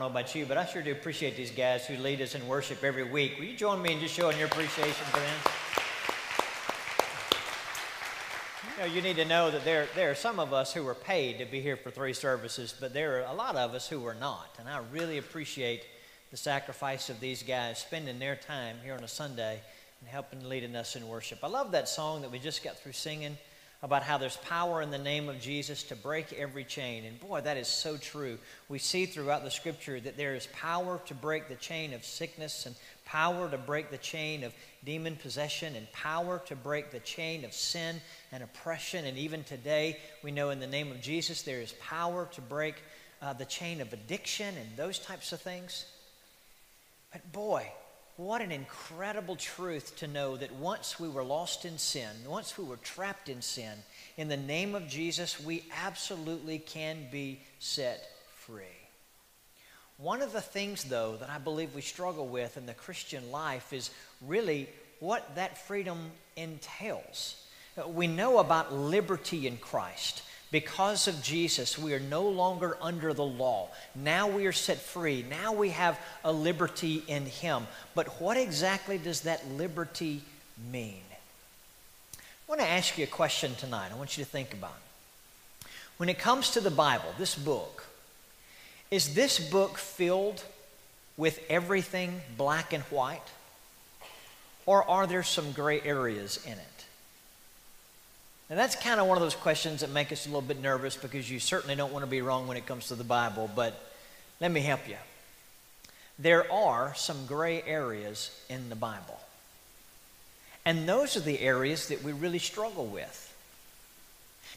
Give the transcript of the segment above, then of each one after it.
don't know about you, but I sure do appreciate these guys who lead us in worship every week. Will you join me in just showing your appreciation for them? You know, you need to know that there, there are some of us who are paid to be here for three services, but there are a lot of us who are not. And I really appreciate the sacrifice of these guys spending their time here on a Sunday and helping leading us in worship. I love that song that we just got through singing about how there's power in the name of Jesus to break every chain. And boy, that is so true. We see throughout the scripture that there is power to break the chain of sickness and power to break the chain of demon possession and power to break the chain of sin and oppression. And even today, we know in the name of Jesus there is power to break uh, the chain of addiction and those types of things. But boy, what an incredible truth to know that once we were lost in sin, once we were trapped in sin, in the name of Jesus, we absolutely can be set free. One of the things, though, that I believe we struggle with in the Christian life is really what that freedom entails. Uh, we know about liberty in Christ. Because of Jesus, we are no longer under the law. Now we are set free. Now we have a liberty in Him. But what exactly does that liberty mean? I want to ask you a question tonight. I want you to think about it. When it comes to the Bible, this book, is this book filled with everything black and white? Or are there some gray areas in it? And that's kind of one of those questions that make us a little bit nervous because you certainly don't want to be wrong when it comes to the Bible, but let me help you. There are some gray areas in the Bible. And those are the areas that we really struggle with.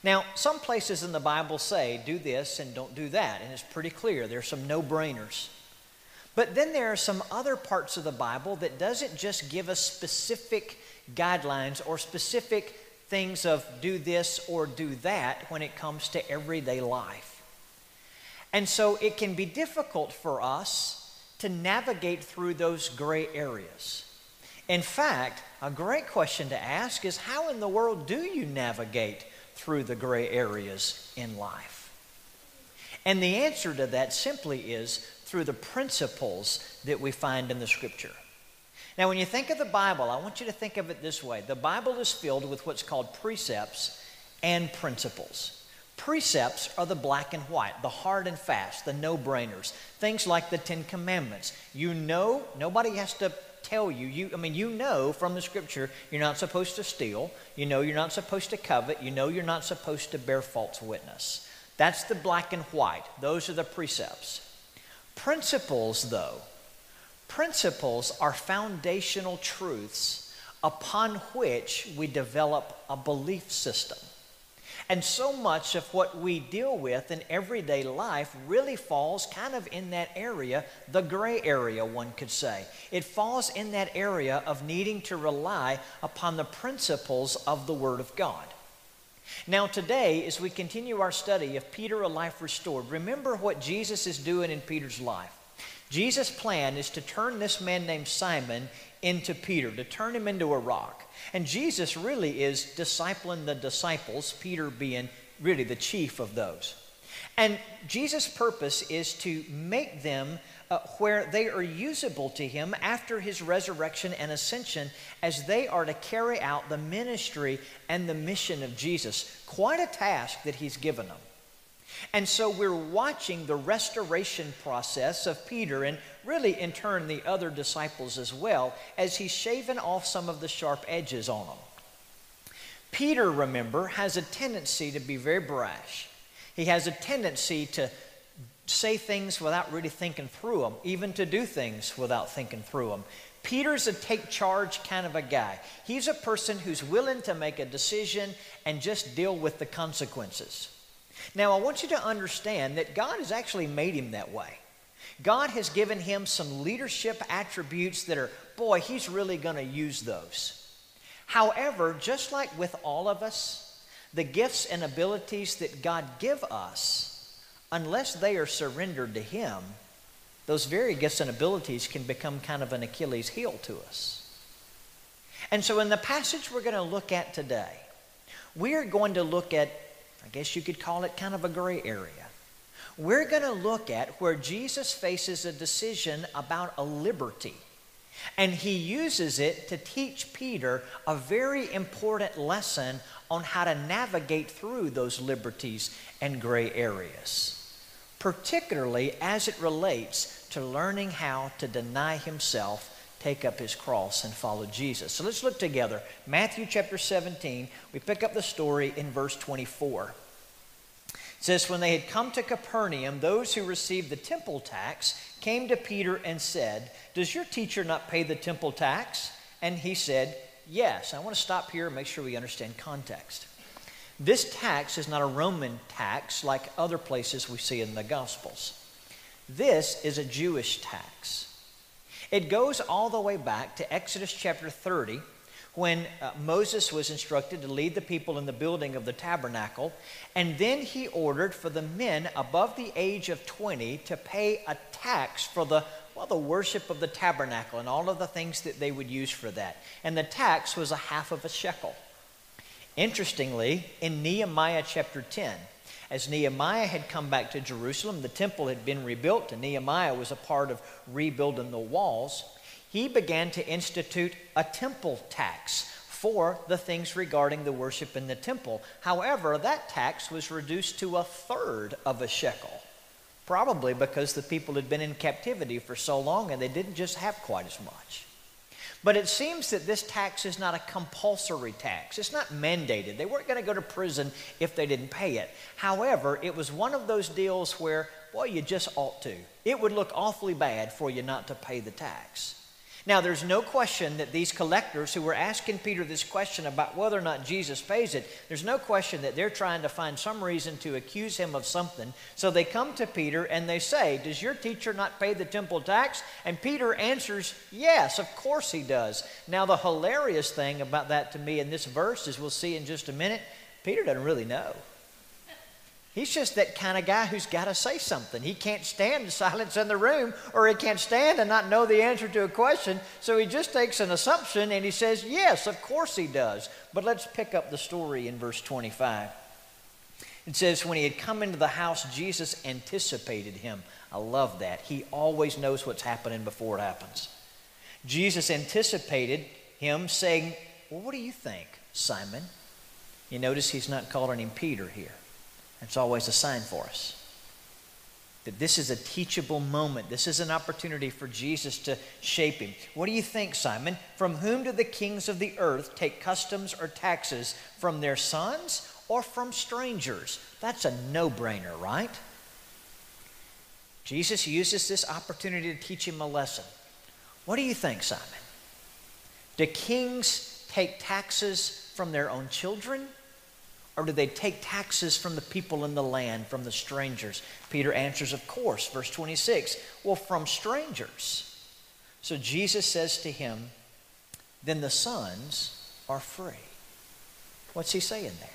Now, some places in the Bible say, do this and don't do that, and it's pretty clear. There's some no brainers. But then there are some other parts of the Bible that doesn't just give us specific guidelines or specific things of do this or do that when it comes to everyday life. And so it can be difficult for us to navigate through those gray areas. In fact, a great question to ask is how in the world do you navigate through the gray areas in life? And the answer to that simply is through the principles that we find in the scripture. Now, when you think of the Bible, I want you to think of it this way the Bible is filled with what's called precepts and principles. Precepts are the black and white, the hard and fast, the no brainers, things like the Ten Commandments. You know, nobody has to tell you. you. I mean, you know from the scripture you're not supposed to steal. You know you're not supposed to covet. You know you're not supposed to bear false witness. That's the black and white. Those are the precepts. Principles, though, Principles are foundational truths upon which we develop a belief system. And so much of what we deal with in everyday life really falls kind of in that area, the gray area, one could say. It falls in that area of needing to rely upon the principles of the Word of God. Now, today, as we continue our study of Peter, a life restored, remember what Jesus is doing in Peter's life. Jesus' plan is to turn this man named Simon into Peter, to turn him into a rock. And Jesus really is discipling the disciples, Peter being really the chief of those. And Jesus' purpose is to make them uh, where they are usable to him after his resurrection and ascension as they are to carry out the ministry and the mission of Jesus. Quite a task that he's given them. And so we're watching the restoration process of Peter and really in turn the other disciples as well as he's shaven off some of the sharp edges on them. Peter, remember, has a tendency to be very brash. He has a tendency to say things without really thinking through them, even to do things without thinking through them. Peter's a take charge kind of a guy. He's a person who's willing to make a decision and just deal with the consequences. Now, I want you to understand that God has actually made him that way. God has given him some leadership attributes that are, boy, he's really going to use those. However, just like with all of us, the gifts and abilities that God give us, unless they are surrendered to him, those very gifts and abilities can become kind of an Achilles heel to us. And so in the passage we're going to look at today, we are going to look at I guess you could call it kind of a gray area. we're going to look at where Jesus faces a decision about a liberty. And he uses it to teach Peter a very important lesson on how to navigate through those liberties and gray areas, particularly as it relates to learning how to deny himself, take up his cross, and follow Jesus. So let's look together. Matthew chapter 17, we pick up the story in verse 24 says, When they had come to Capernaum, those who received the temple tax came to Peter and said, Does your teacher not pay the temple tax? And he said, Yes. I want to stop here and make sure we understand context. This tax is not a Roman tax like other places we see in the Gospels. This is a Jewish tax. It goes all the way back to Exodus chapter 30, when uh, Moses was instructed to lead the people in the building of the tabernacle. And then he ordered for the men above the age of 20 to pay a tax for the, well, the worship of the tabernacle and all of the things that they would use for that. And the tax was a half of a shekel. Interestingly, in Nehemiah chapter 10, as Nehemiah had come back to Jerusalem, the temple had been rebuilt, and Nehemiah was a part of rebuilding the walls he began to institute a temple tax for the things regarding the worship in the temple. However, that tax was reduced to a third of a shekel, probably because the people had been in captivity for so long and they didn't just have quite as much. But it seems that this tax is not a compulsory tax. It's not mandated. They weren't going to go to prison if they didn't pay it. However, it was one of those deals where, boy, you just ought to. It would look awfully bad for you not to pay the tax. Now, there's no question that these collectors who were asking Peter this question about whether or not Jesus pays it, there's no question that they're trying to find some reason to accuse him of something. So they come to Peter and they say, Does your teacher not pay the temple tax? And Peter answers, Yes, of course he does. Now, the hilarious thing about that to me in this verse, as we'll see in just a minute, Peter doesn't really know. He's just that kind of guy who's got to say something. He can't stand the silence in the room, or he can't stand and not know the answer to a question. So he just takes an assumption and he says, Yes, of course he does. But let's pick up the story in verse 25. It says, When he had come into the house, Jesus anticipated him. I love that. He always knows what's happening before it happens. Jesus anticipated him, saying, Well, what do you think, Simon? You notice he's not calling him Peter here. It's always a sign for us that this is a teachable moment. This is an opportunity for Jesus to shape him. What do you think, Simon? From whom do the kings of the earth take customs or taxes? From their sons or from strangers? That's a no brainer, right? Jesus uses this opportunity to teach him a lesson. What do you think, Simon? Do kings take taxes from their own children or do they take taxes from the people in the land, from the strangers? Peter answers, Of course. Verse 26 Well, from strangers. So Jesus says to him, Then the sons are free. What's he saying there?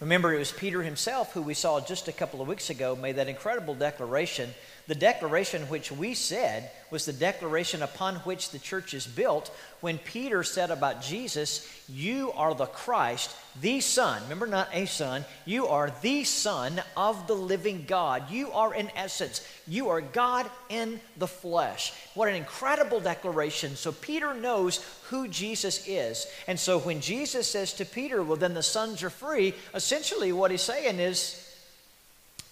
Remember, it was Peter himself who we saw just a couple of weeks ago made that incredible declaration the declaration which we said was the declaration upon which the church is built when Peter said about Jesus, You are the Christ, the Son. Remember, not a son. You are the Son of the living God. You are, in essence, you are God in the flesh. What an incredible declaration. So Peter knows who Jesus is. And so when Jesus says to Peter, Well, then the sons are free, essentially what he's saying is,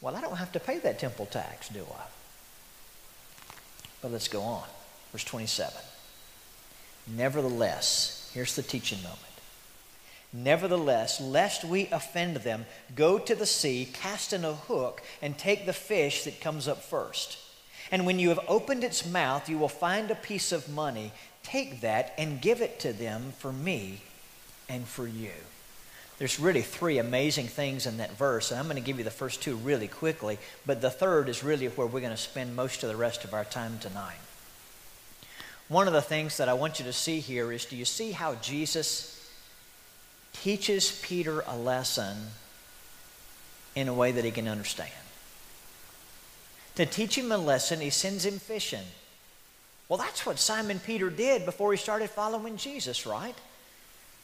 Well, I don't have to pay that temple tax, do I? But let's go on. Verse 27. Nevertheless, here's the teaching moment. Nevertheless, lest we offend them, go to the sea, cast in a hook, and take the fish that comes up first. And when you have opened its mouth, you will find a piece of money. Take that and give it to them for me and for you. There's really three amazing things in that verse, and I'm going to give you the first two really quickly, but the third is really where we're going to spend most of the rest of our time tonight. One of the things that I want you to see here is do you see how Jesus teaches Peter a lesson in a way that he can understand? To teach him a lesson, he sends him fishing. Well, that's what Simon Peter did before he started following Jesus, right?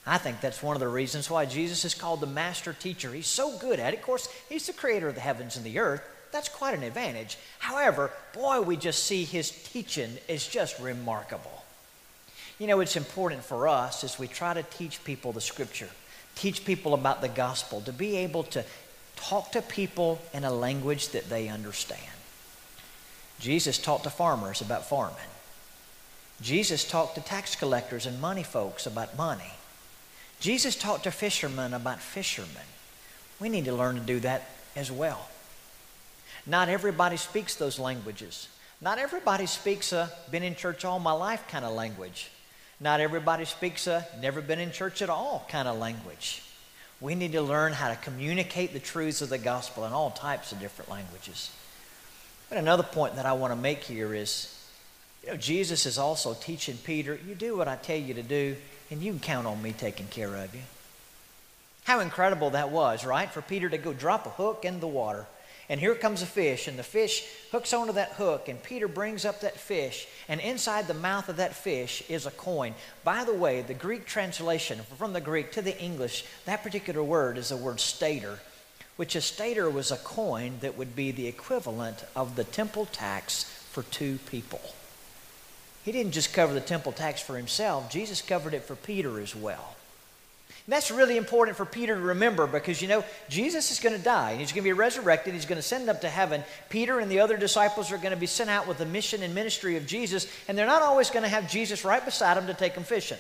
I think that's one of the reasons why Jesus is called the master teacher. He's so good at it. Of course, he's the creator of the heavens and the earth. That's quite an advantage. However, boy, we just see his teaching is just remarkable. You know, it's important for us as we try to teach people the scripture, teach people about the gospel, to be able to talk to people in a language that they understand. Jesus talked to farmers about farming. Jesus talked to tax collectors and money folks about money. Jesus talked to fishermen about fishermen. We need to learn to do that as well. Not everybody speaks those languages. Not everybody speaks a been in church all my life kind of language. Not everybody speaks a never been in church at all kind of language. We need to learn how to communicate the truths of the gospel in all types of different languages. But another point that I want to make here is you know, Jesus is also teaching Peter, you do what I tell you to do, and you can count on me taking care of you. How incredible that was, right? For Peter to go drop a hook in the water and here comes a fish, and the fish hooks onto that hook, and Peter brings up that fish, and inside the mouth of that fish is a coin. By the way, the Greek translation, from the Greek to the English, that particular word is the word stater, which a stater was a coin that would be the equivalent of the temple tax for two people. He didn't just cover the temple tax for himself, Jesus covered it for Peter as well. And that's really important for Peter to remember because, you know, Jesus is going to die and he's going to be resurrected. He's going to send up to heaven. Peter and the other disciples are going to be sent out with the mission and ministry of Jesus, and they're not always going to have Jesus right beside them to take them fishing.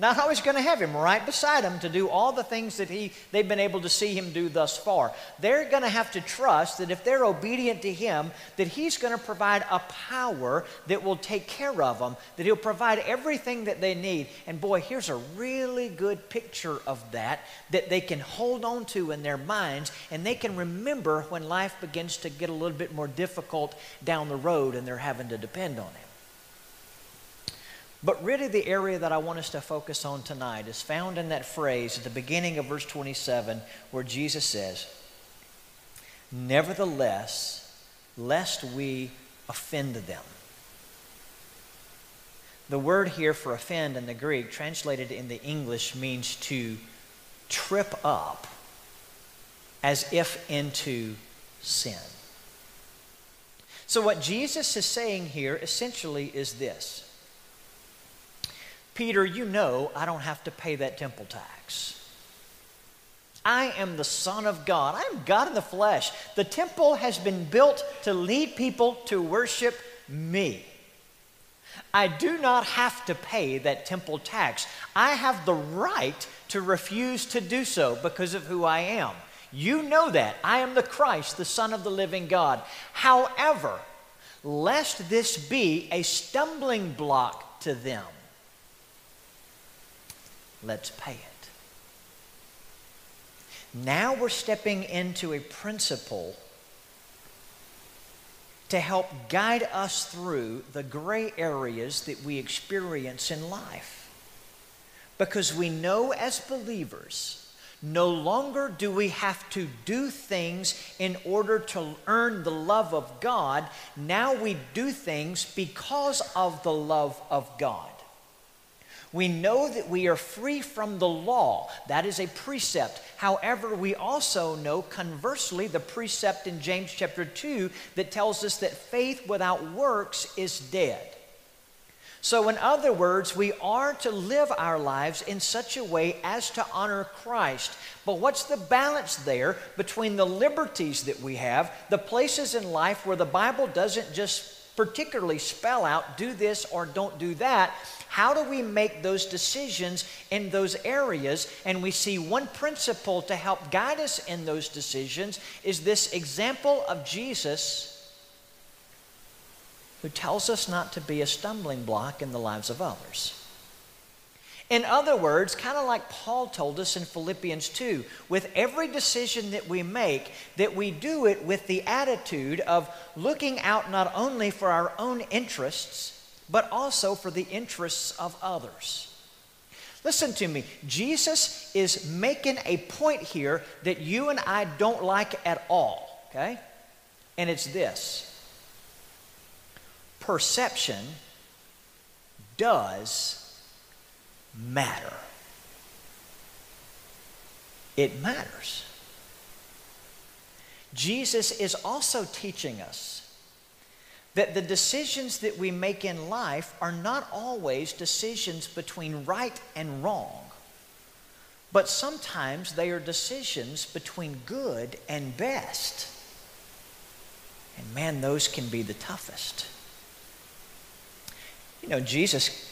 Not always going to have him right beside him to do all the things that he, they've been able to see him do thus far. They're going to have to trust that if they're obedient to him, that he's going to provide a power that will take care of them, that he'll provide everything that they need. And boy, here's a really good picture of that that they can hold on to in their minds and they can remember when life begins to get a little bit more difficult down the road and they're having to depend on him. But really, the area that I want us to focus on tonight is found in that phrase at the beginning of verse 27 where Jesus says, Nevertheless, lest we offend them. The word here for offend in the Greek, translated in the English, means to trip up as if into sin. So, what Jesus is saying here essentially is this Peter, you know I don't have to pay that temple tax. I am the Son of God. I am God in the flesh. The temple has been built to lead people to worship me. I do not have to pay that temple tax. I have the right to refuse to do so because of who I am. You know that. I am the Christ, the Son of the living God. However, lest this be a stumbling block to them, let's pay it. Now we're stepping into a principle to help guide us through the gray areas that we experience in life. Because we know as believers, no longer do we have to do things in order to earn the love of God. Now we do things because of the love of God. We know that we are free from the law. That is a precept. However, we also know, conversely, the precept in James chapter 2 that tells us that faith without works is dead. So, in other words, we are to live our lives in such a way as to honor Christ. But what's the balance there between the liberties that we have, the places in life where the Bible doesn't just particularly spell out do this or don't do that, how do we make those decisions in those areas? And we see one principle to help guide us in those decisions is this example of Jesus who tells us not to be a stumbling block in the lives of others. In other words, kind of like Paul told us in Philippians 2, with every decision that we make, that we do it with the attitude of looking out not only for our own interests, but also for the interests of others. Listen to me. Jesus is making a point here that you and I don't like at all, okay? And it's this perception does matter. it matters. Jesus is also teaching us that the decisions that we make in life are not always decisions between right and wrong, but sometimes they are decisions between good and best. And man, those can be the toughest. You know, Jesus,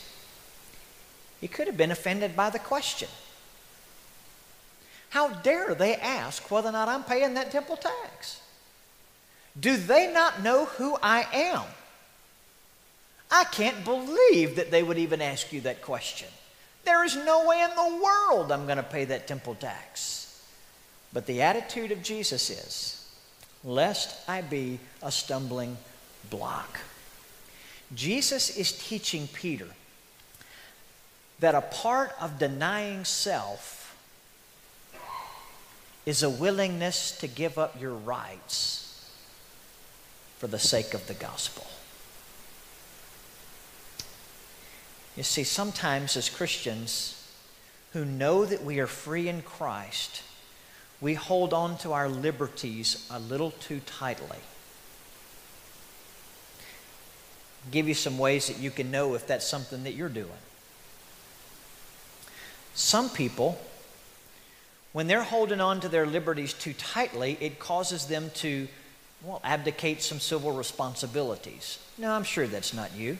he could have been offended by the question. How dare they ask whether or not I'm paying that temple tax? Do they not know who I am? I can't believe that they would even ask you that question. There is no way in the world I'm going to pay that temple tax. But the attitude of Jesus is, lest I be a stumbling block. Jesus is teaching Peter that a part of denying self is a willingness to give up your rights for the sake of the gospel. You see, sometimes as Christians who know that we are free in Christ, we hold on to our liberties a little too tightly. Give you some ways that you can know if that's something that you're doing. Some people, when they're holding on to their liberties too tightly, it causes them to, well, abdicate some civil responsibilities. No, I'm sure that's not you.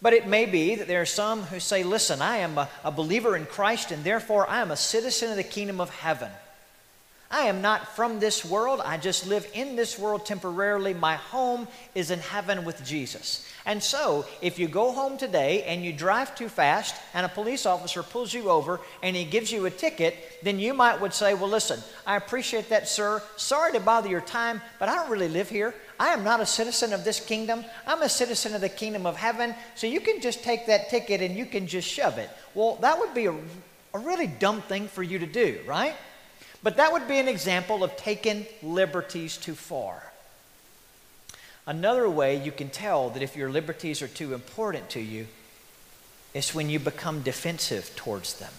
But it may be that there are some who say, listen, I am a, a believer in Christ and therefore I am a citizen of the kingdom of heaven. I am not from this world. I just live in this world temporarily. My home is in heaven with Jesus. And so, if you go home today and you drive too fast and a police officer pulls you over and he gives you a ticket, then you might would say, "Well, listen, I appreciate that, sir. Sorry to bother your time, but I don't really live here. I am not a citizen of this kingdom. I'm a citizen of the kingdom of heaven. So you can just take that ticket and you can just shove it." Well, that would be a, a really dumb thing for you to do, right? But that would be an example of taking liberties too far. Another way you can tell that if your liberties are too important to you is when you become defensive towards them.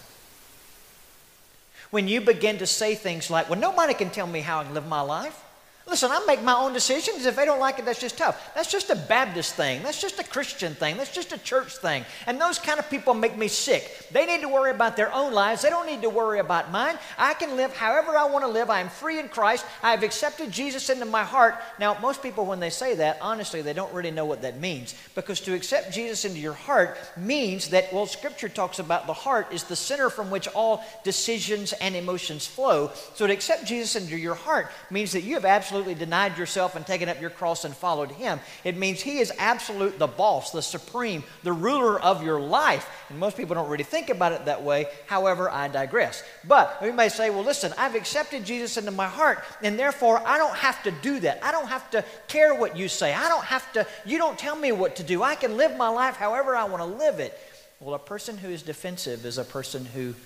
When you begin to say things like, well, nobody can tell me how I live my life. Listen, I make my own decisions. If they don't like it, that's just tough. That's just a Baptist thing. That's just a Christian thing. That's just a church thing. And those kind of people make me sick. They need to worry about their own lives. They don't need to worry about mine. I can live however I want to live. I am free in Christ. I have accepted Jesus into my heart. Now, most people, when they say that, honestly, they don't really know what that means. Because to accept Jesus into your heart means that, well, Scripture talks about the heart is the center from which all decisions and emotions flow. So to accept Jesus into your heart means that you have absolutely absolutely denied yourself and taken up your cross and followed him. It means he is absolute the boss, the supreme, the ruler of your life. And most people don't really think about it that way. However, I digress. But we may say, well, listen, I've accepted Jesus into my heart, and therefore I don't have to do that. I don't have to care what you say. I don't have to, you don't tell me what to do. I can live my life however I want to live it. Well, a person who is defensive is a person who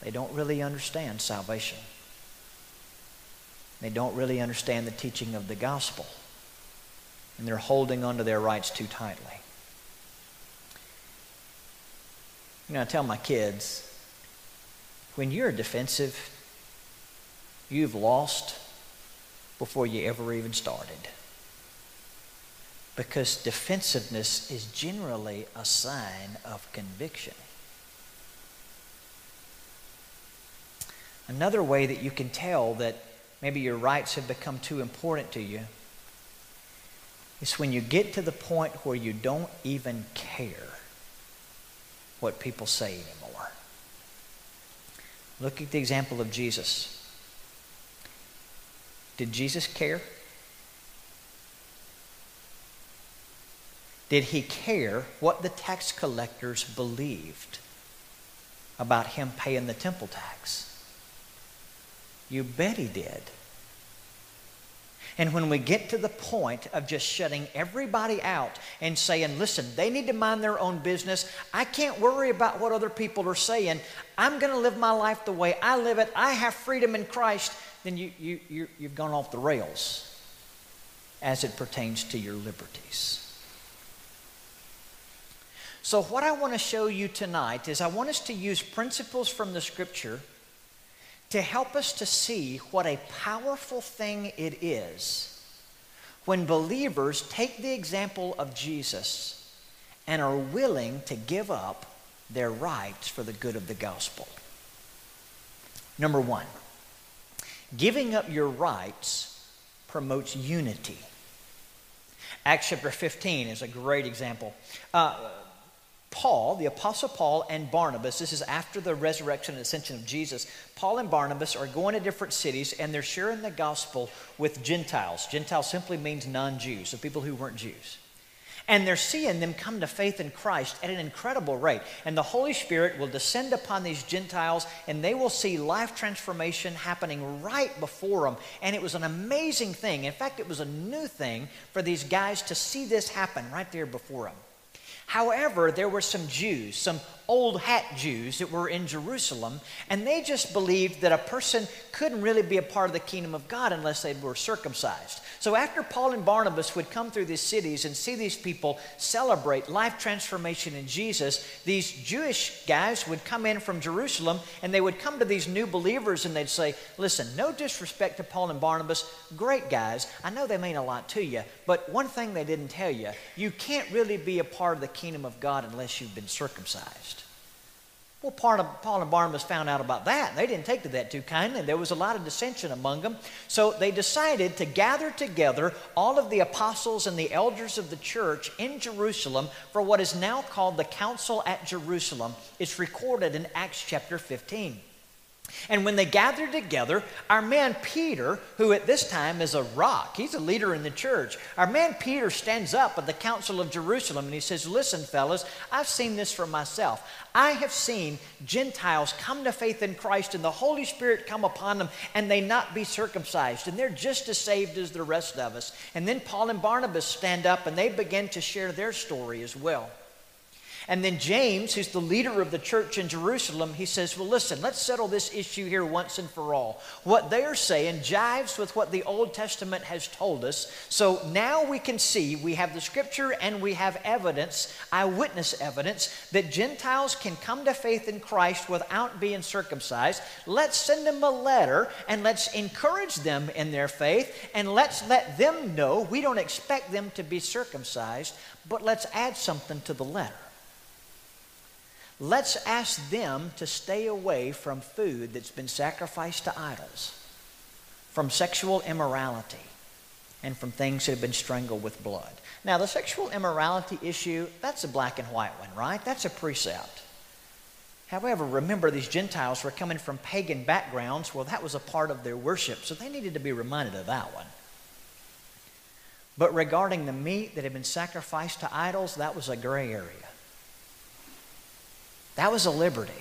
they don't really understand salvation. They don't really understand the teaching of the gospel. And they're holding onto their rights too tightly. You know, I tell my kids when you're defensive, you've lost before you ever even started. Because defensiveness is generally a sign of conviction. Another way that you can tell that maybe your rights have become too important to you. It's when you get to the point where you don't even care what people say anymore. Look at the example of Jesus. Did Jesus care? Did he care what the tax collectors believed about him paying the temple tax? You bet he did. And when we get to the point of just shutting everybody out and saying, listen, they need to mind their own business. I can't worry about what other people are saying. I'm going to live my life the way I live it. I have freedom in Christ. Then you, you, you, you've gone off the rails as it pertains to your liberties. So, what I want to show you tonight is I want us to use principles from the scripture to help us to see what a powerful thing it is when believers take the example of Jesus and are willing to give up their rights for the good of the gospel. Number one, giving up your rights promotes unity. Acts chapter 15 is a great example. Uh, Paul, the Apostle Paul, and Barnabas, this is after the resurrection and ascension of Jesus. Paul and Barnabas are going to different cities and they're sharing the gospel with Gentiles. Gentiles simply means non Jews, so people who weren't Jews. And they're seeing them come to faith in Christ at an incredible rate. And the Holy Spirit will descend upon these Gentiles and they will see life transformation happening right before them. And it was an amazing thing. In fact, it was a new thing for these guys to see this happen right there before them. However, there were some Jews, some old hat Jews that were in Jerusalem, and they just believed that a person couldn't really be a part of the kingdom of God unless they were circumcised. So after Paul and Barnabas would come through these cities and see these people celebrate life transformation in Jesus, these Jewish guys would come in from Jerusalem and they would come to these new believers and they'd say, Listen, no disrespect to Paul and Barnabas, great guys. I know they mean a lot to you, but one thing they didn't tell you, you can't really be a part of the kingdom of God unless you've been circumcised. Well, Paul and Barnabas found out about that. They didn't take to that too kindly. There was a lot of dissension among them. So they decided to gather together all of the apostles and the elders of the church in Jerusalem for what is now called the Council at Jerusalem. It's recorded in Acts chapter 15. And when they gathered together, our man Peter, who at this time is a rock, he's a leader in the church. Our man Peter stands up at the Council of Jerusalem and he says, Listen, fellas, I've seen this for myself. I have seen Gentiles come to faith in Christ and the Holy Spirit come upon them and they not be circumcised. And they're just as saved as the rest of us. And then Paul and Barnabas stand up and they begin to share their story as well. And then James, who's the leader of the church in Jerusalem, he says, Well, listen, let's settle this issue here once and for all. What they're saying jives with what the Old Testament has told us. So now we can see we have the scripture and we have evidence, eyewitness evidence, that Gentiles can come to faith in Christ without being circumcised. Let's send them a letter and let's encourage them in their faith and let's let them know we don't expect them to be circumcised, but let's add something to the letter. Let's ask them to stay away from food that's been sacrificed to idols, from sexual immorality, and from things that have been strangled with blood. Now, the sexual immorality issue, that's a black and white one, right? That's a precept. However, remember, these Gentiles were coming from pagan backgrounds. Well, that was a part of their worship, so they needed to be reminded of that one. But regarding the meat that had been sacrificed to idols, that was a gray area. That was a liberty.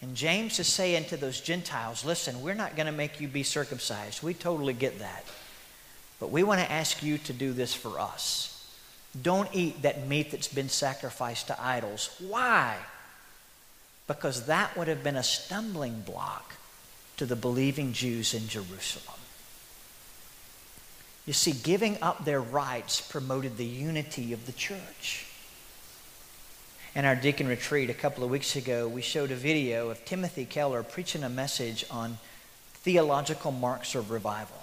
And James is saying to those Gentiles, listen, we're not going to make you be circumcised. We totally get that. But we want to ask you to do this for us. Don't eat that meat that's been sacrificed to idols. Why? Because that would have been a stumbling block to the believing Jews in Jerusalem. You see, giving up their rights promoted the unity of the church. In our deacon retreat a couple of weeks ago, we showed a video of Timothy Keller preaching a message on theological marks of revival.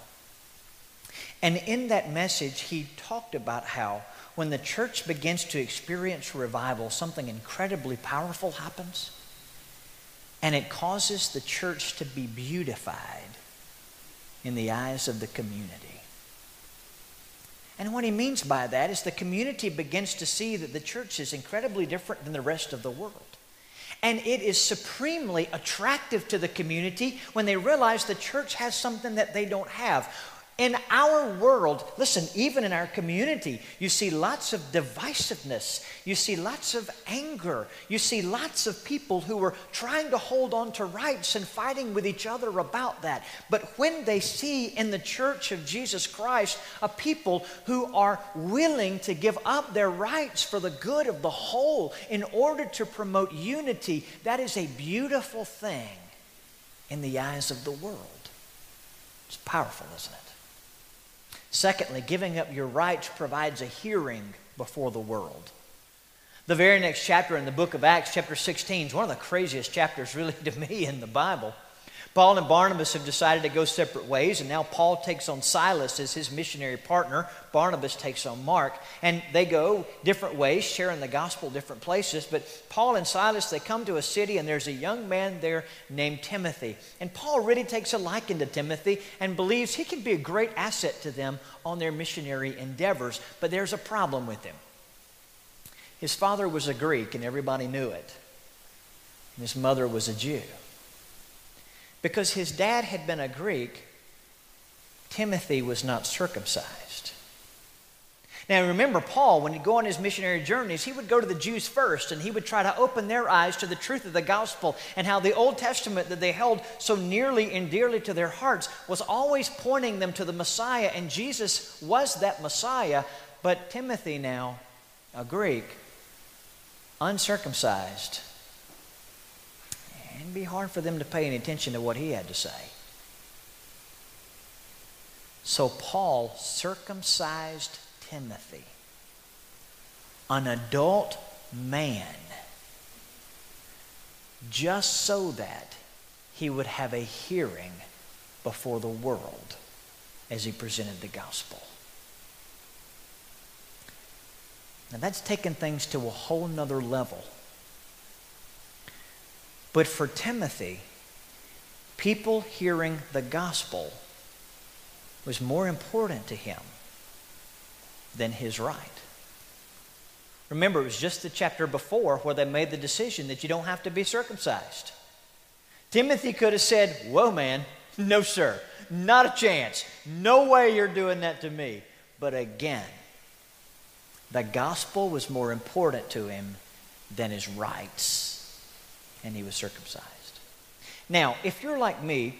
And in that message, he talked about how when the church begins to experience revival, something incredibly powerful happens. And it causes the church to be beautified in the eyes of the community. And what he means by that is the community begins to see that the church is incredibly different than the rest of the world. And it is supremely attractive to the community when they realize the church has something that they don't have. In our world, listen, even in our community, you see lots of divisiveness. You see lots of anger. You see lots of people who are trying to hold on to rights and fighting with each other about that. But when they see in the church of Jesus Christ a people who are willing to give up their rights for the good of the whole in order to promote unity, that is a beautiful thing in the eyes of the world. It's powerful, isn't it? Secondly, giving up your rights provides a hearing before the world. The very next chapter in the book of Acts, chapter 16, is one of the craziest chapters, really, to me in the Bible. Paul and Barnabas have decided to go separate ways, and now Paul takes on Silas as his missionary partner. Barnabas takes on Mark, and they go different ways, sharing the gospel different places. But Paul and Silas, they come to a city, and there's a young man there named Timothy. And Paul really takes a liking to Timothy and believes he can be a great asset to them on their missionary endeavors. But there's a problem with him. His father was a Greek, and everybody knew it. And his mother was a Jew. Because his dad had been a Greek, Timothy was not circumcised. Now, remember, Paul, when he'd go on his missionary journeys, he would go to the Jews first and he would try to open their eyes to the truth of the gospel and how the Old Testament that they held so nearly and dearly to their hearts was always pointing them to the Messiah, and Jesus was that Messiah. But Timothy, now a Greek, uncircumcised, it'd be hard for them to pay any attention to what he had to say. So Paul circumcised Timothy, an adult man, just so that he would have a hearing before the world as he presented the gospel. Now that's taken things to a whole nother level. But for Timothy, people hearing the gospel was more important to him than his right. Remember, it was just the chapter before where they made the decision that you don't have to be circumcised. Timothy could have said, Whoa, man, no, sir, not a chance. No way you're doing that to me. But again, the gospel was more important to him than his rights and he was circumcised. Now, if you're like me,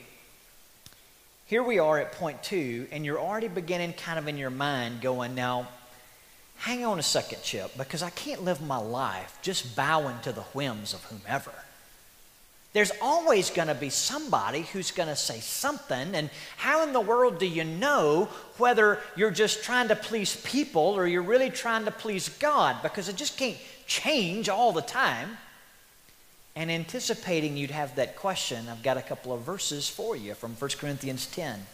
here we are at point two, and you're already beginning kind of in your mind going, now, hang on a second, Chip, because I can't live my life just bowing to the whims of whomever. There's always going to be somebody who's going to say something, and how in the world do you know whether you're just trying to please people or you're really trying to please God? Because it just can't change all the time. And anticipating you'd have that question, I've got a couple of verses for you from 1 Corinthians 10.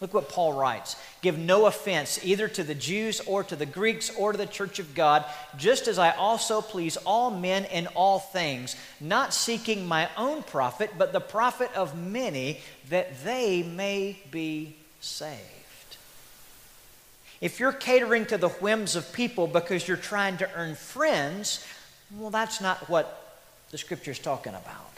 Look what Paul writes Give no offense either to the Jews or to the Greeks or to the church of God, just as I also please all men in all things, not seeking my own profit, but the profit of many, that they may be saved. If you're catering to the whims of people because you're trying to earn friends, well, that's not what the scripture is talking about.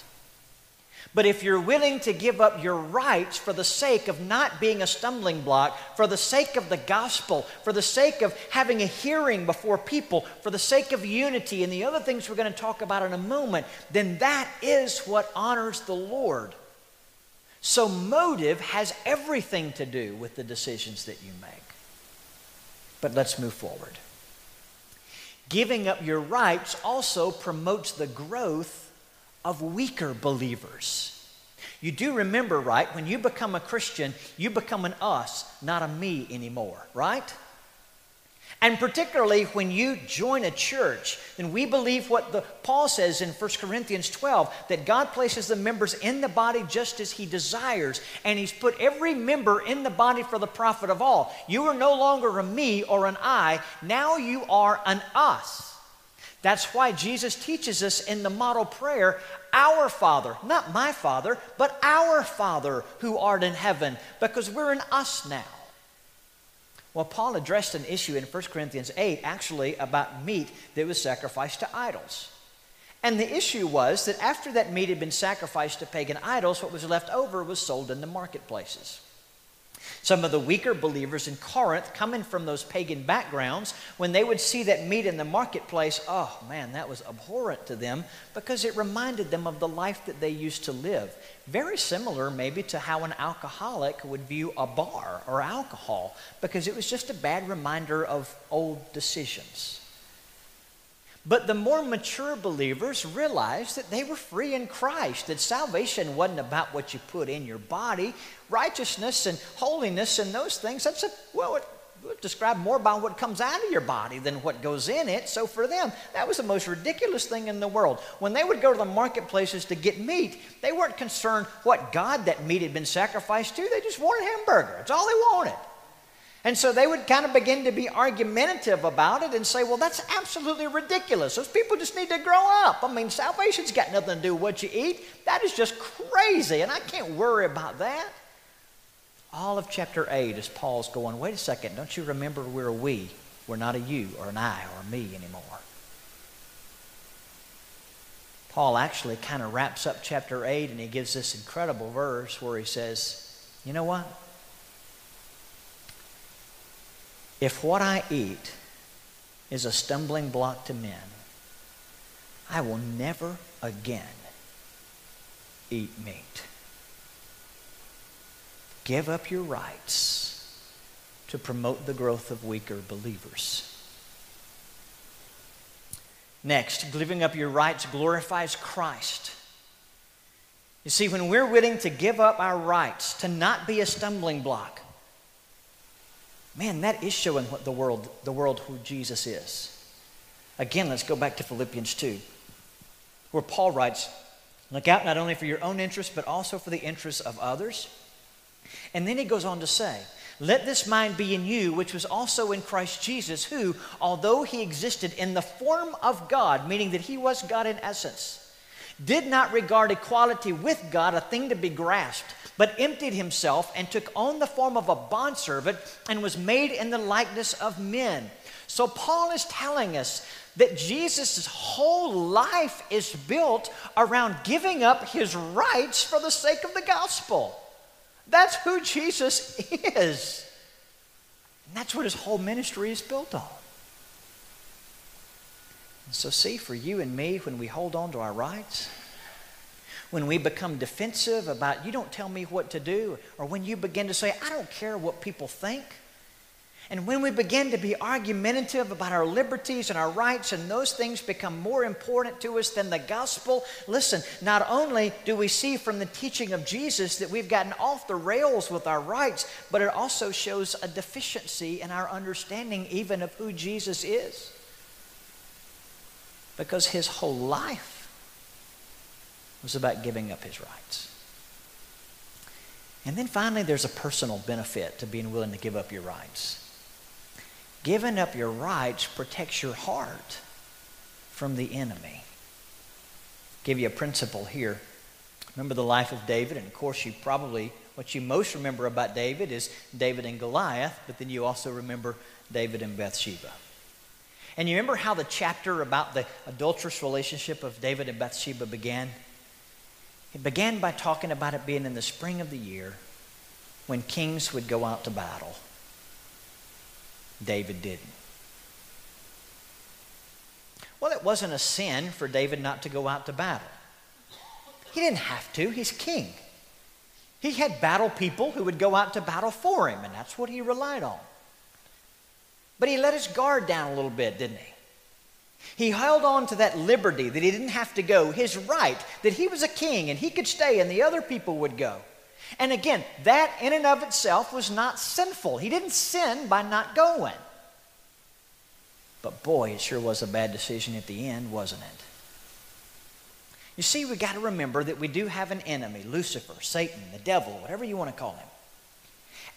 But if you're willing to give up your rights for the sake of not being a stumbling block, for the sake of the gospel, for the sake of having a hearing before people, for the sake of unity and the other things we're going to talk about in a moment, then that is what honors the Lord. So, motive has everything to do with the decisions that you make. But let's move forward. Giving up your rights also promotes the growth of weaker believers. You do remember, right? When you become a Christian, you become an us, not a me anymore, right? And particularly when you join a church, then we believe what the, Paul says in 1 Corinthians 12 that God places the members in the body just as he desires, and he's put every member in the body for the profit of all. You are no longer a me or an I, now you are an us. That's why Jesus teaches us in the model prayer, Our Father, not my Father, but our Father who art in heaven, because we're an us now. Well, Paul addressed an issue in 1 Corinthians 8 actually about meat that was sacrificed to idols. And the issue was that after that meat had been sacrificed to pagan idols, what was left over was sold in the marketplaces. Some of the weaker believers in Corinth, coming from those pagan backgrounds, when they would see that meat in the marketplace, oh man, that was abhorrent to them because it reminded them of the life that they used to live. Very similar, maybe, to how an alcoholic would view a bar or alcohol because it was just a bad reminder of old decisions. But the more mature believers realized that they were free in Christ, that salvation wasn't about what you put in your body. Righteousness and holiness and those things, that's a, well, it, described more by what comes out of your body than what goes in it. So for them, that was the most ridiculous thing in the world. When they would go to the marketplaces to get meat, they weren't concerned what God that meat had been sacrificed to. They just wanted hamburger. That's all they wanted. And so they would kind of begin to be argumentative about it and say, well, that's absolutely ridiculous. Those people just need to grow up. I mean, salvation's got nothing to do with what you eat. That is just crazy, and I can't worry about that. All of chapter 8 is Paul's going, wait a second, don't you remember we're a we? We're not a you or an I or a me anymore. Paul actually kind of wraps up chapter 8 and he gives this incredible verse where he says, You know what? If what I eat is a stumbling block to men, I will never again eat meat. Give up your rights to promote the growth of weaker believers. Next, giving up your rights glorifies Christ. You see, when we're willing to give up our rights to not be a stumbling block, Man, that is showing what the world, the world who Jesus is. Again, let's go back to Philippians 2, where Paul writes, Look out not only for your own interests, but also for the interests of others. And then he goes on to say, Let this mind be in you, which was also in Christ Jesus, who, although he existed in the form of God, meaning that he was God in essence, did not regard equality with God a thing to be grasped but emptied himself and took on the form of a bondservant and was made in the likeness of men. So Paul is telling us that Jesus' whole life is built around giving up his rights for the sake of the gospel. That's who Jesus is. And that's what his whole ministry is built on. So, see, for you and me, when we hold on to our rights, when we become defensive about, you don't tell me what to do, or when you begin to say, I don't care what people think. And when we begin to be argumentative about our liberties and our rights, and those things become more important to us than the gospel, listen, not only do we see from the teaching of Jesus that we've gotten off the rails with our rights, but it also shows a deficiency in our understanding even of who Jesus is. Because his whole life was about giving up his rights. And then finally, there's a personal benefit to being willing to give up your rights. Giving up your rights protects your heart from the enemy. Give you a principle here. Remember the life of David, and of course, you probably, what you most remember about David is David and Goliath, but then you also remember David and Bathsheba. And you remember how the chapter about the adulterous relationship of David and Bathsheba began? It began by talking about it being in the spring of the year when kings would go out to battle. David didn't. Well, it wasn't a sin for David not to go out to battle. He didn't have to, he's king. He had battle people who would go out to battle for him, and that's what he relied on. But he let his guard down a little bit, didn't he? He held on to that liberty that he didn't have to go, his right, that he was a king and he could stay and the other people would go. And again, that in and of itself was not sinful. He didn't sin by not going. But boy, it sure was a bad decision at the end, wasn't it? You see, we got to remember that we do have an enemy Lucifer, Satan, the devil, whatever you want to call him.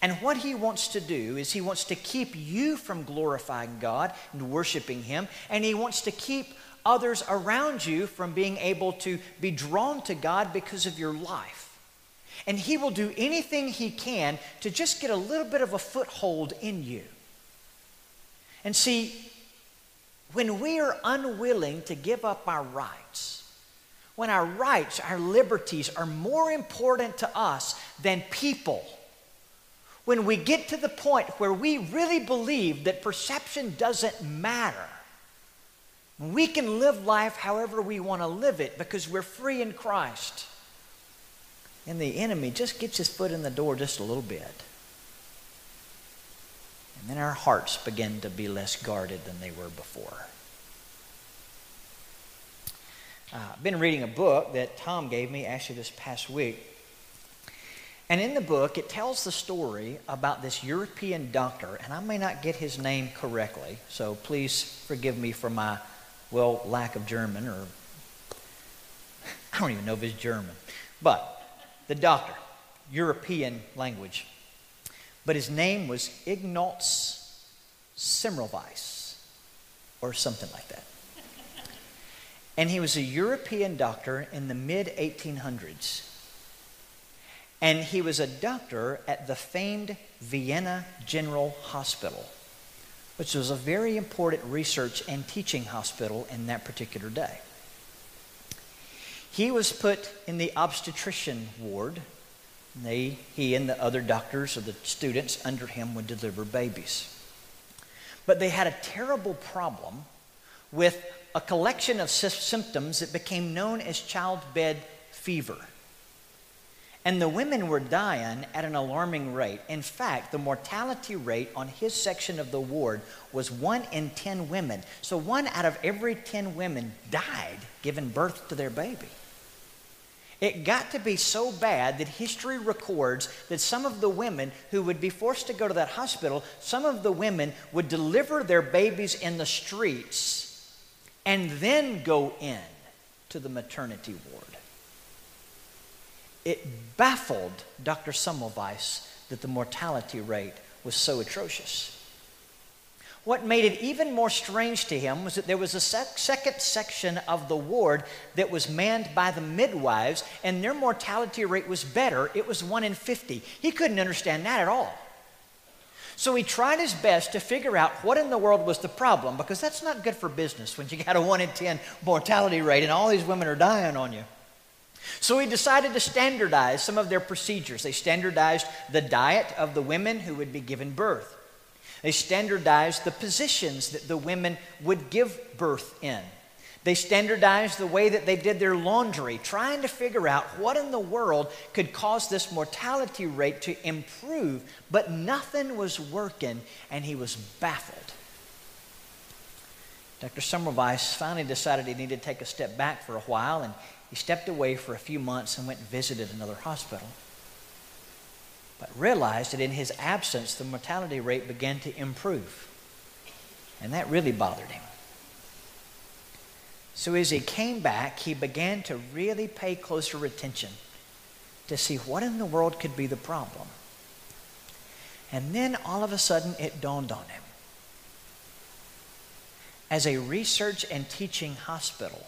And what he wants to do is he wants to keep you from glorifying God and worshiping him, and he wants to keep others around you from being able to be drawn to God because of your life. And he will do anything he can to just get a little bit of a foothold in you. And see, when we are unwilling to give up our rights, when our rights, our liberties are more important to us than people, when we get to the point where we really believe that perception doesn't matter, we can live life however we want to live it because we're free in Christ. And the enemy just gets his foot in the door just a little bit. And then our hearts begin to be less guarded than they were before. Uh, I've been reading a book that Tom gave me actually this past week And in the book, it tells the story about this European doctor, and I may not get his name correctly, so please forgive me for my, well, lack of German, or I don't even know if it's German. But the doctor, European language. But his name was Ignaz Semmelweis, or something like that. And he was a European doctor in the mid 1800s. And he was a doctor at the famed Vienna General Hospital, which was a very important research and teaching hospital in that particular day. He was put in the obstetrician ward. They, he and the other doctors or the students under him would deliver babies. But they had a terrible problem with a collection of symptoms that became known as childbed fever. And the women were dying at an alarming rate. In fact, the mortality rate on his section of the ward was one in 10 women. So one out of every 10 women died giving birth to their baby. It got to be so bad that history records that some of the women who would be forced to go to that hospital, some of the women would deliver their babies in the streets and then go in to the maternity ward it baffled Dr. Semmelweis that the mortality rate was so atrocious. What made it even more strange to him was that there was a sec- second section of the ward that was manned by the midwives, and their mortality rate was better. It was 1 in 50. He couldn't understand that at all. So he tried his best to figure out what in the world was the problem, because that's not good for business when you got a 1 in 10 mortality rate and all these women are dying on you. So he decided to standardize some of their procedures. They standardized the diet of the women who would be given birth. They standardized the positions that the women would give birth in. They standardized the way that they did their laundry, trying to figure out what in the world could cause this mortality rate to improve, but nothing was working, and he was baffled. Dr. Semmelweis finally decided he needed to take a step back for a while, and he stepped away for a few months and went and visited another hospital. But realized that in his absence, the mortality rate began to improve. And that really bothered him. So as he came back, he began to really pay closer attention to see what in the world could be the problem. And then all of a sudden it dawned on him. As a research and teaching hospital,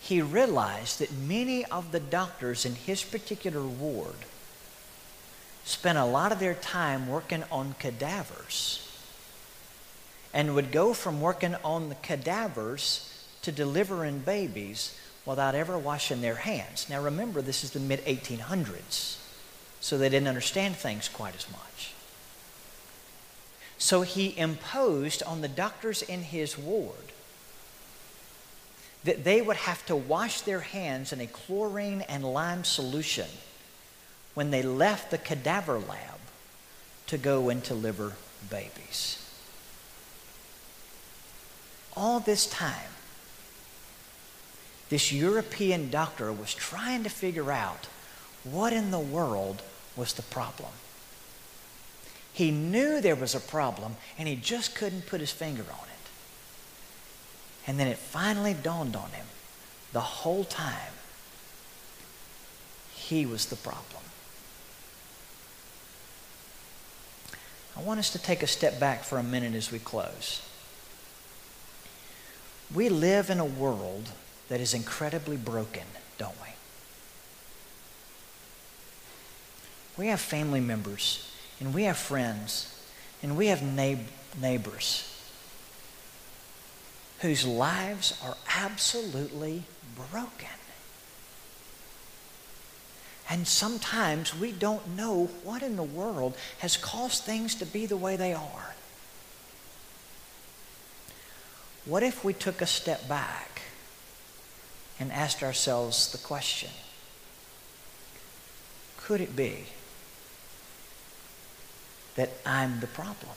he realized that many of the doctors in his particular ward spent a lot of their time working on cadavers and would go from working on the cadavers to delivering babies without ever washing their hands. Now remember, this is the mid 1800s, so they didn't understand things quite as much. So he imposed on the doctors in his ward that they would have to wash their hands in a chlorine and lime solution when they left the cadaver lab to go and deliver babies. All this time, this European doctor was trying to figure out what in the world was the problem. He knew there was a problem and he just couldn't put his finger on it. And then it finally dawned on him the whole time he was the problem. I want us to take a step back for a minute as we close. We live in a world that is incredibly broken, don't we? We have family members, and we have friends, and we have neighbors whose lives are absolutely broken. And sometimes we don't know what in the world has caused things to be the way they are. What if we took a step back and asked ourselves the question could it be that I'm the problem?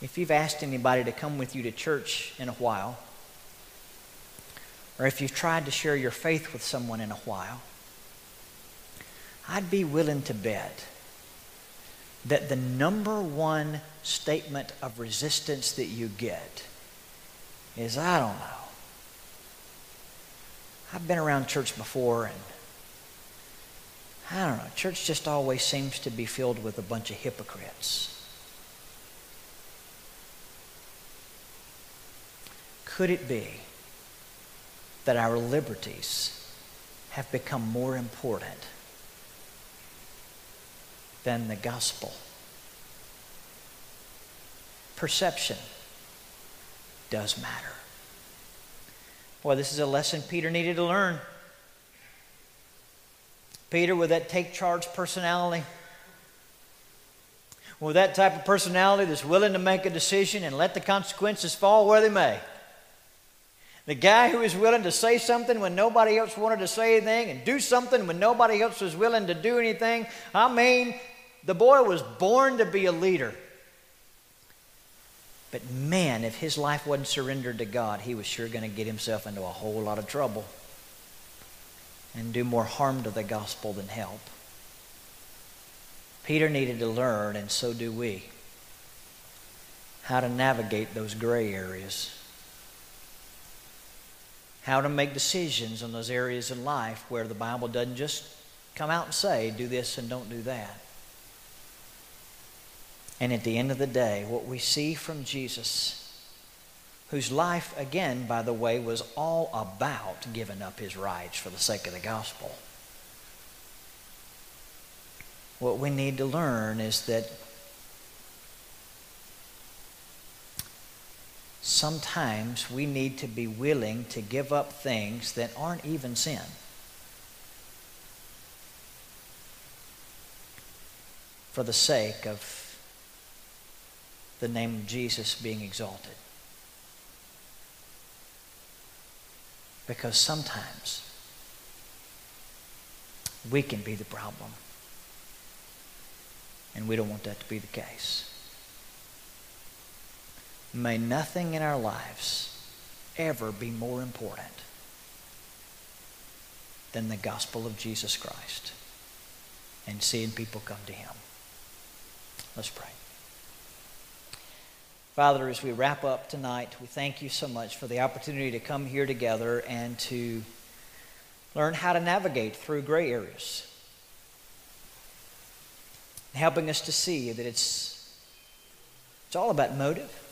If you've asked anybody to come with you to church in a while, or if you've tried to share your faith with someone in a while, I'd be willing to bet that the number one statement of resistance that you get is, I don't know. I've been around church before and I don't know, church just always seems to be filled with a bunch of hypocrites. Could it be that our liberties have become more important than the gospel? Perception does matter. Boy, this is a lesson Peter needed to learn. Peter, with that take charge personality, with that type of personality that's willing to make a decision and let the consequences fall where they may. The guy who is willing to say something when nobody else wanted to say anything and do something when nobody else was willing to do anything. I mean, the boy was born to be a leader. But man, if his life wasn't surrendered to God, he was sure going to get himself into a whole lot of trouble and do more harm to the gospel than help. Peter needed to learn, and so do we, how to navigate those gray areas, how to make decisions in those areas in life where the Bible doesn't just come out and say, do this and don't do that. And at the end of the day, what we see from Jesus whose life, again, by the way, was all about giving up his rights for the sake of the gospel. What we need to learn is that sometimes we need to be willing to give up things that aren't even sin. For the sake of the name of Jesus being exalted. Because sometimes we can be the problem. And we don't want that to be the case. May nothing in our lives ever be more important than the gospel of Jesus Christ and seeing people come to him. Let's pray. Father, as we wrap up tonight, we thank you so much for the opportunity to come here together and to learn how to navigate through gray areas. Helping us to see that it's, it's all about motive.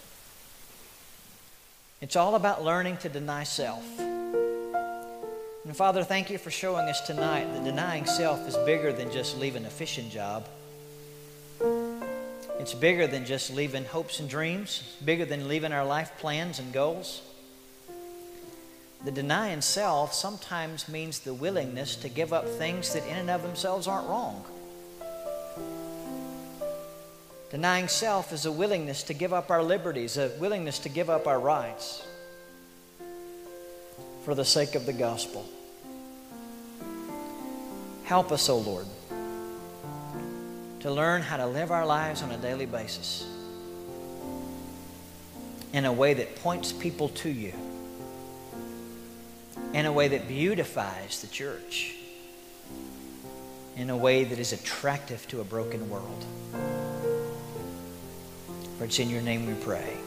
It's all about learning to deny self. And Father, thank you for showing us tonight that denying self is bigger than just leaving a fishing job. It's bigger than just leaving hopes and dreams, it's bigger than leaving our life plans and goals. The denying self sometimes means the willingness to give up things that in and of themselves aren't wrong. Denying self is a willingness to give up our liberties, a willingness to give up our rights for the sake of the gospel. Help us, O oh Lord to learn how to live our lives on a daily basis in a way that points people to you, in a way that beautifies the church, in a way that is attractive to a broken world. For it's in your name we pray.